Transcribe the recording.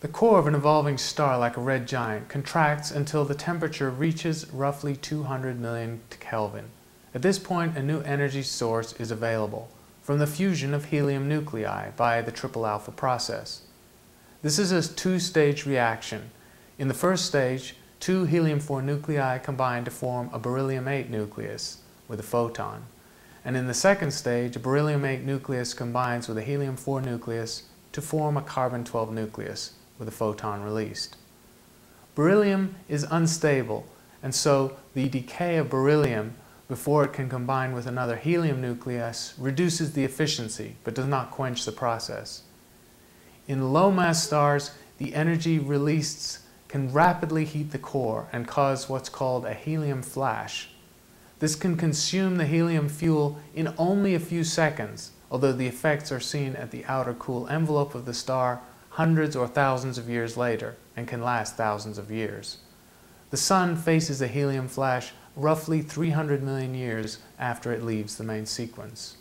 The core of an evolving star like a red giant contracts until the temperature reaches roughly 200 million Kelvin. At this point, a new energy source is available from the fusion of helium nuclei by the triple alpha process. This is a two-stage reaction. In the first stage, two helium-4 nuclei combine to form a beryllium-8 nucleus with a photon. And in the second stage, a beryllium-8 nucleus combines with a helium-4 nucleus to form a carbon-12 nucleus with a photon released. Beryllium is unstable, and so the decay of beryllium before it can combine with another helium nucleus reduces the efficiency but does not quench the process. In low mass stars, the energy released can rapidly heat the core and cause what's called a helium flash. This can consume the helium fuel in only a few seconds, although the effects are seen at the outer cool envelope of the star hundreds or thousands of years later and can last thousands of years. The Sun faces a helium flash roughly 300 million years after it leaves the main sequence.